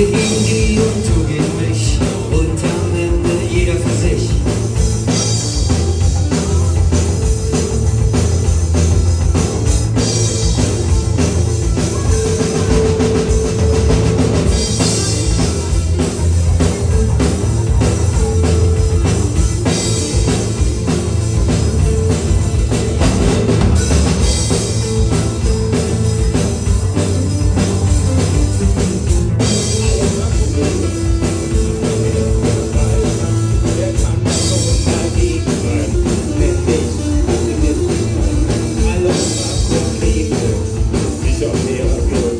Gece ince yurt gelmiş feel good.